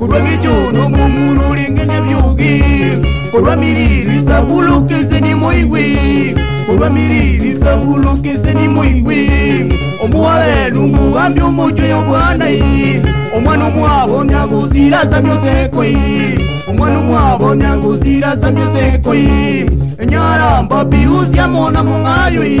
kurwanga ekyono mumurulenge nebyuge kurwamiririza bulokeze nimoigwe kurwamiririza bulokeze nimoigwe omuwabe numuwambi omojoyo bwanai omwana omwabo nyaguzira zamyosekoi omwana omwabo nyaguzira zamyosekoi enyaramba biuzyamona mong'ayoi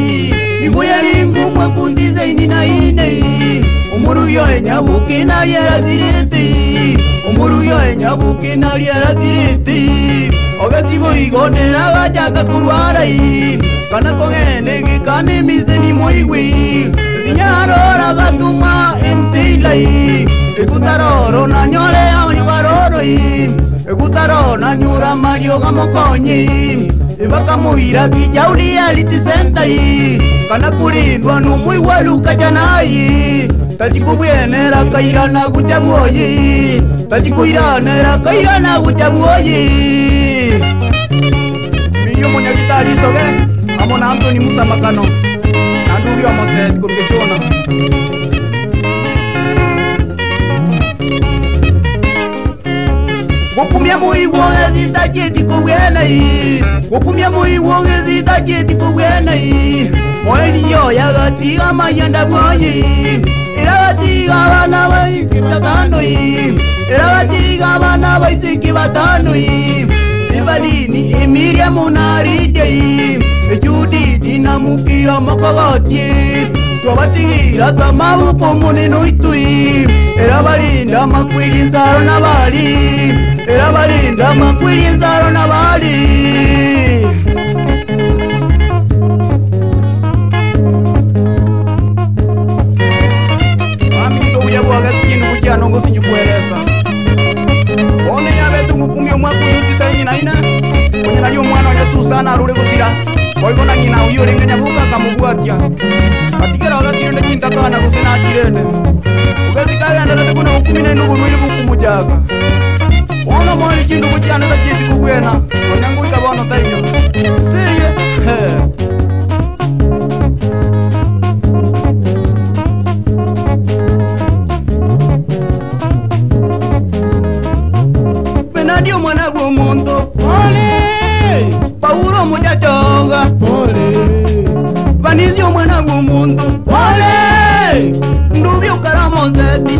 umuruyo enyabuki nali araziriti umuruyo enyabuki nali araziriti obesiboigonera bajaga kurwarai kana kogenegikani mizeni moigwi zinyarora gatuma intilai ikutaroro nanyore aoni baroroi ikutaro nanyura mario gamokonyi ivakamuhira kijauliyaliti sentayi kana kulindwa numwi waluka janayi tacikuvuyenela kairana kucabuoyi tacikuyiranela kairana kucabuoyi niyo munyakitaliso ke amona antoni musamakano nanduvyomose tukumbyecuna wokumia muiwo ezitacetiko bwenei wokumia muiwo ezitacetiko bwenei moeniyo yagatiga mayenda bwonyi era batiga bana baiki batanoi era batiga bana baisiki batanoi ibalini emiria munaridei ejuditi namukira makogotie twabatigira samabuko munenoitui balinda amakwiri inzaro n'abali era balinda amakwiri inzaro n'abali amito uyabwaga sikintu kujyana ngo sinyikuhereza one yabe tugukumye umwaka uyutisa nyina ina kunyina ry'umwana wa yesu sana na nyina uyurenganya vuga kine nuburwili bukumu jaga ona mwali kindu kujaneta jiti kugwena onyanguita bono taiyo siye menadio mwanagu omundu ole paulo omujajoga ole vanizio mwanagu omundu ole ndubio karamozeti